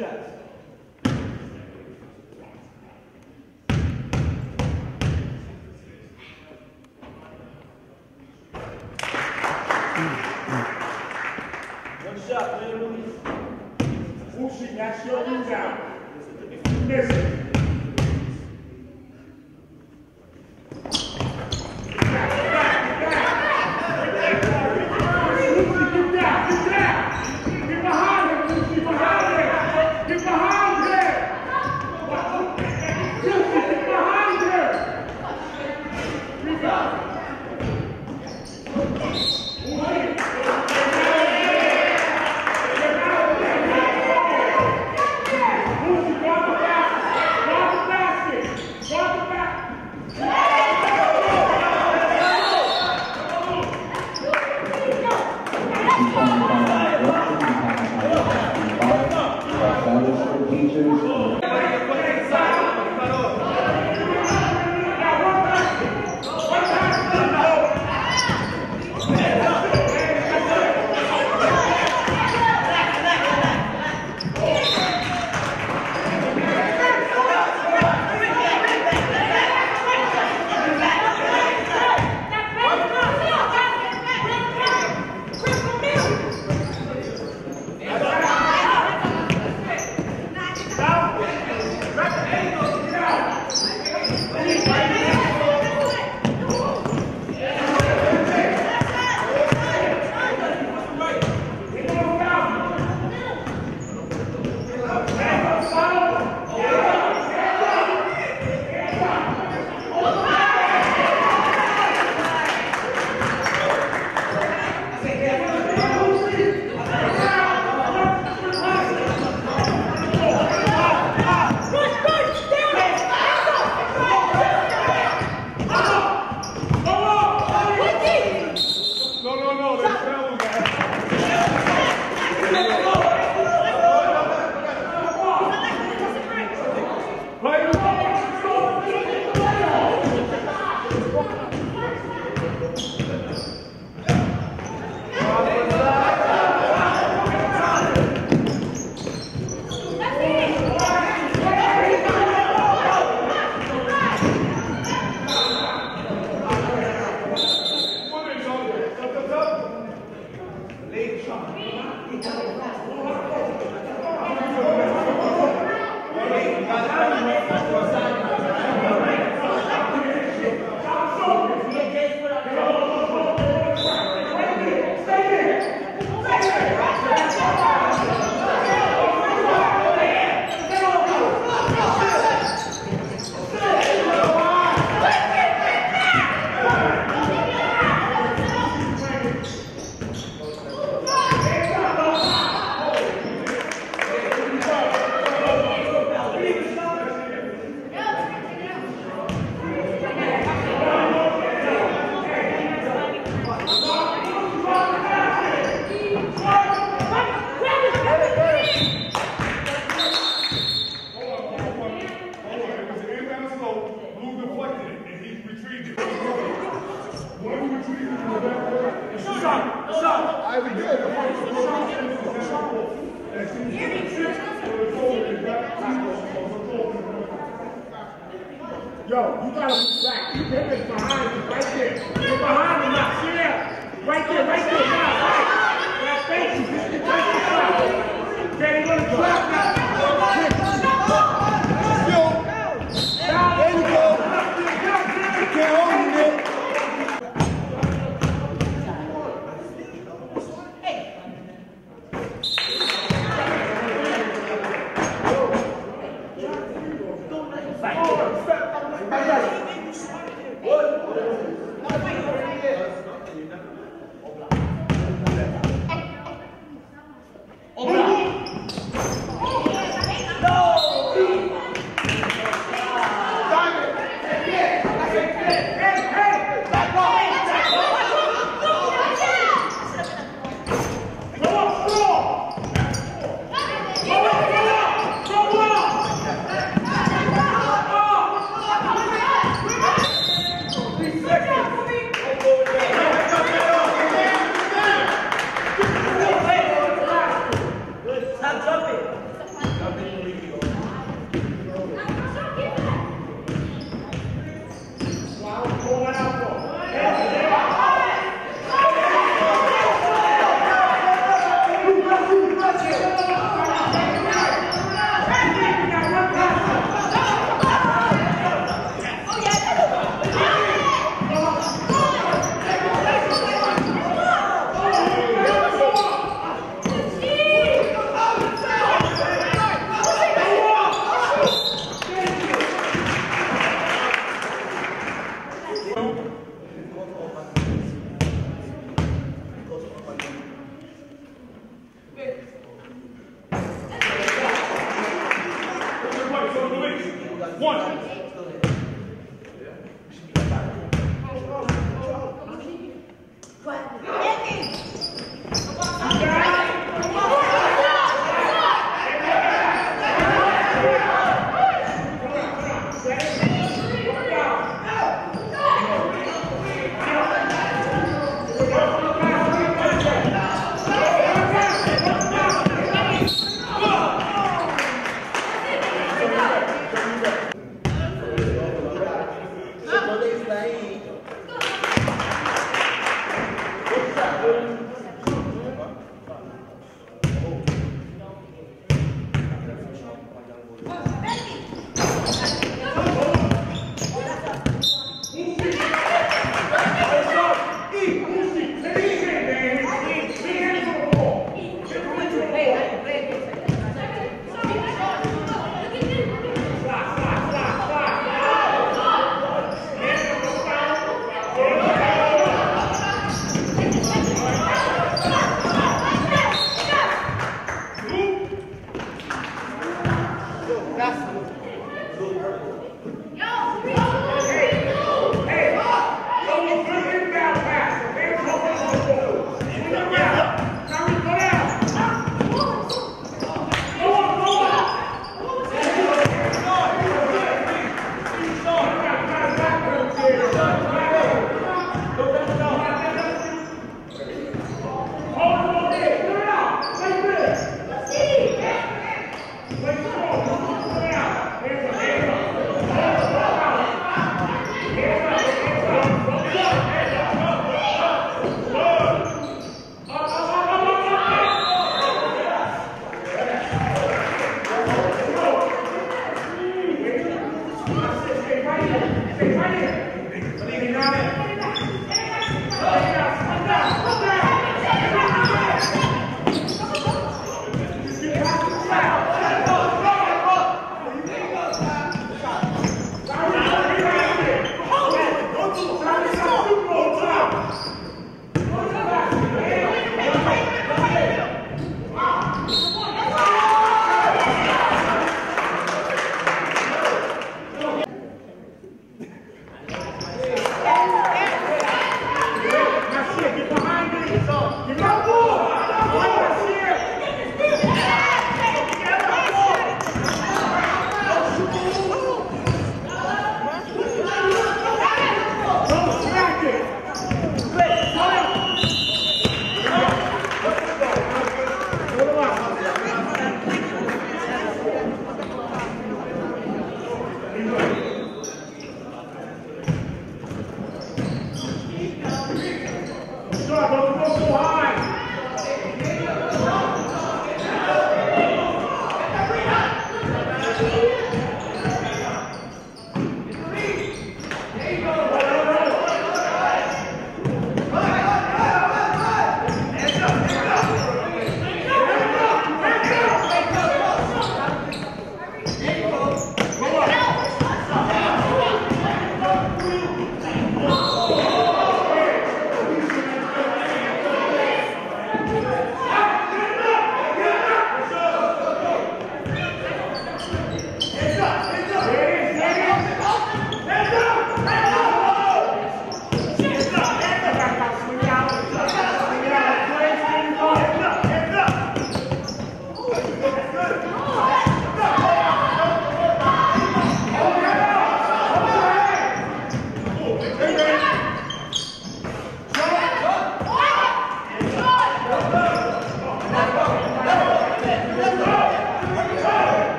Two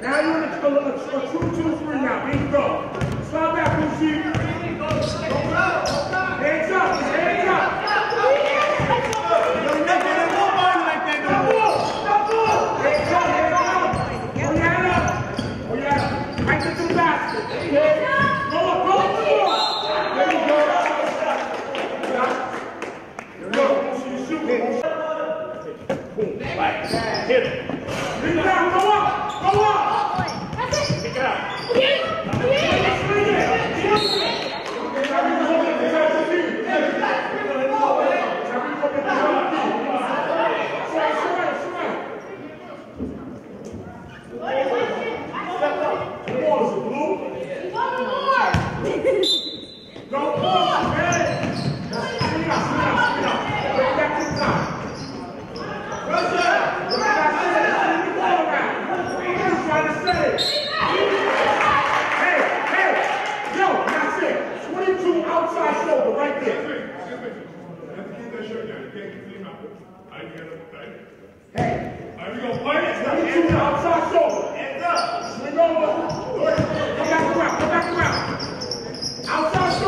Now you're in a, a, a, a true two three now. There you go. Stop that bullshit. Hey. Are we gonna fight it? Let me shoot top socks over. Hands up. Swing go. Go back around. Go back around. Outside shoulder.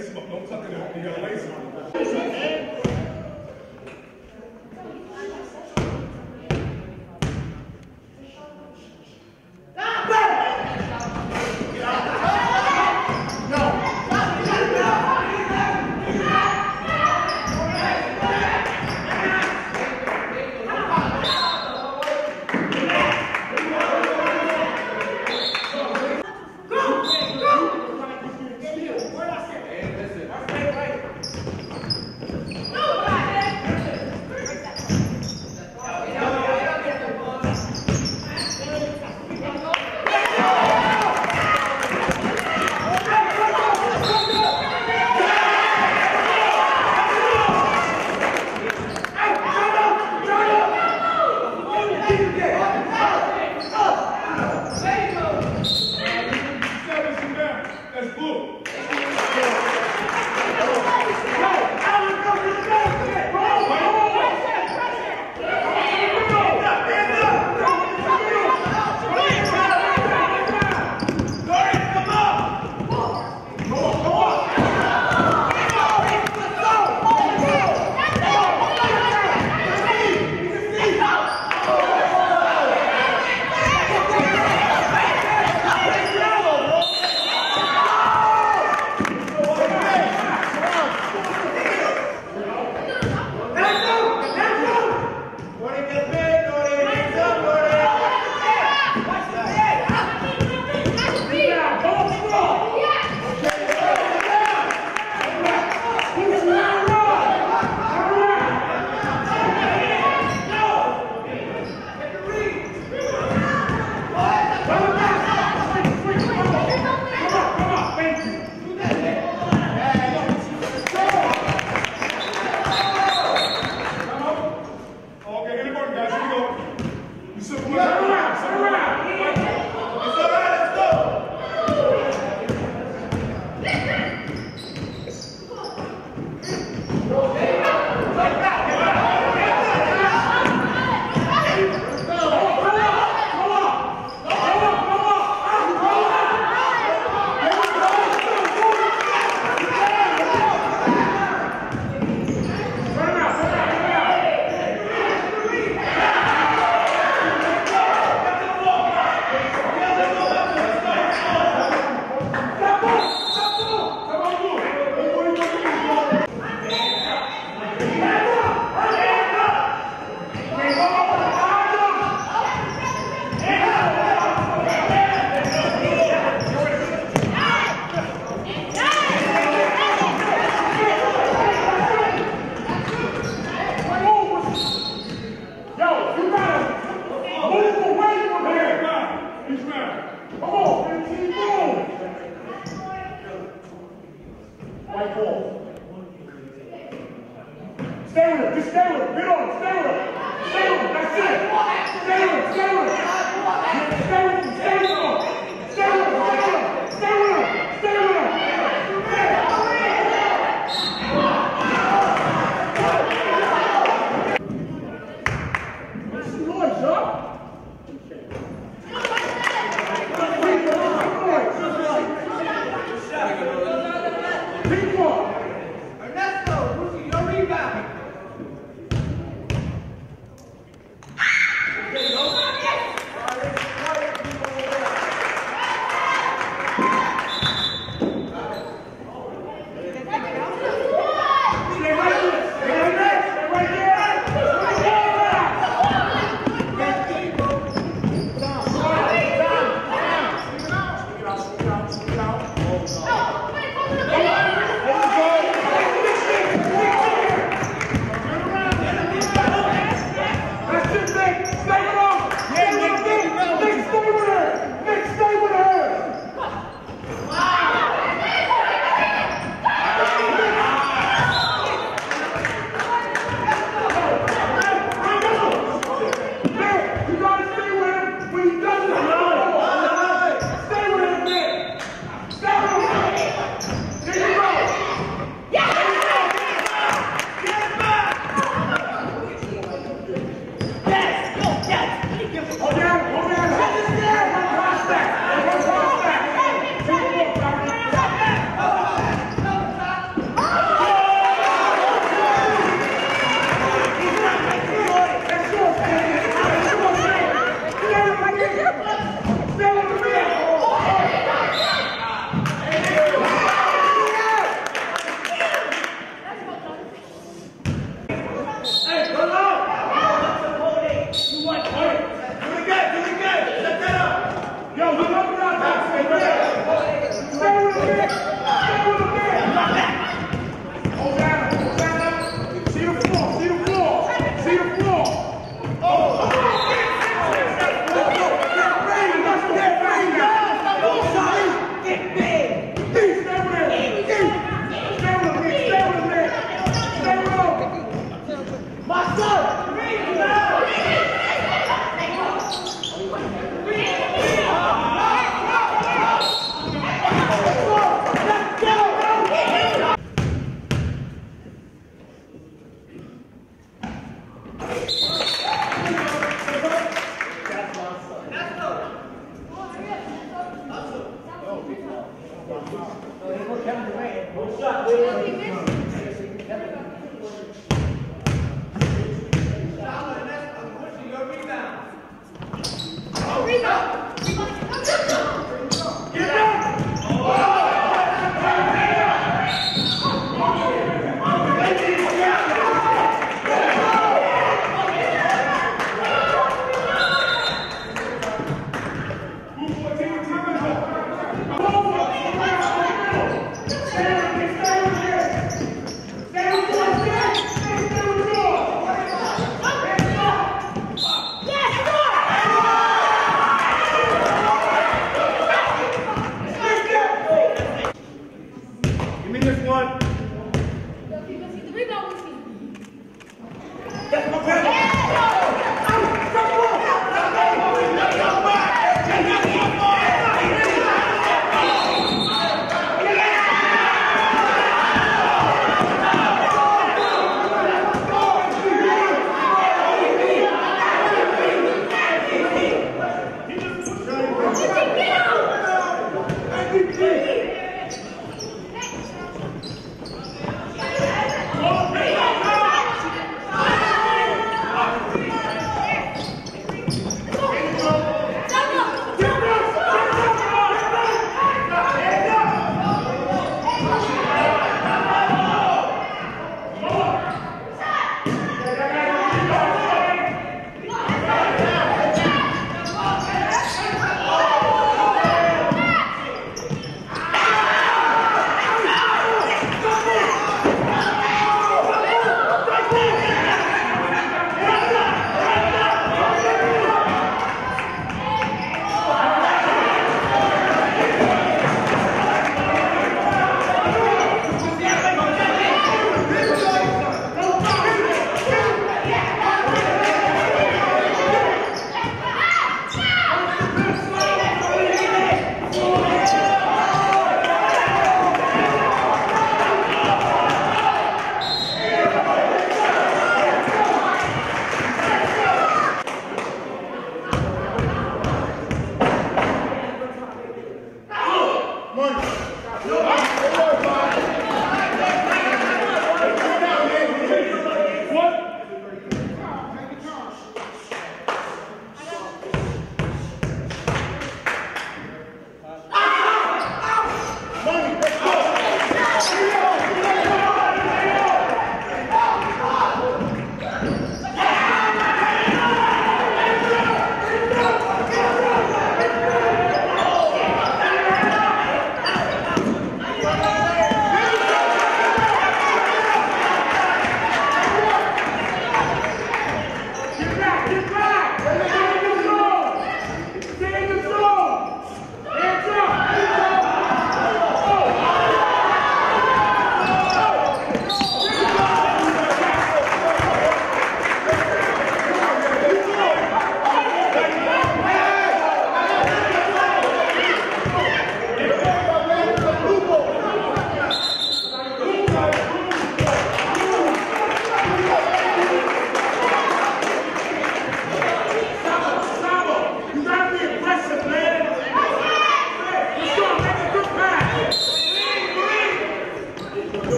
lace them up. Don't tuck it up. You got to lace them up.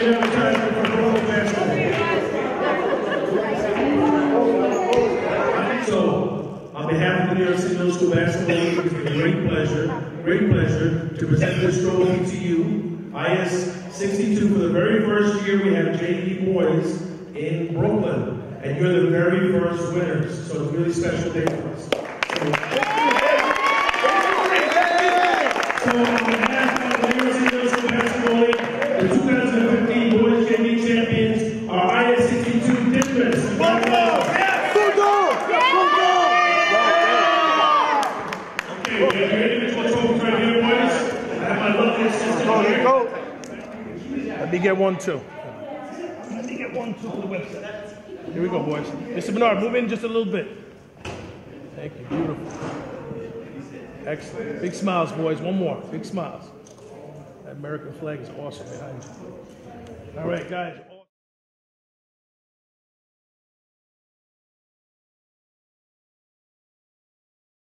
So, on behalf of the New York School Basketball League, it's been a great pleasure, great pleasure to present this trophy to you. IS 62, for the very first year we have JV Boys in Brooklyn, and you're the very first winners, so it's a really special day two. Get one two for the website. Here we go, boys. Mr. Bernard, move in just a little bit. Thank you. Beautiful. Excellent. Big smiles, boys. One more. Big smiles. That American flag is awesome behind you. All right, guys.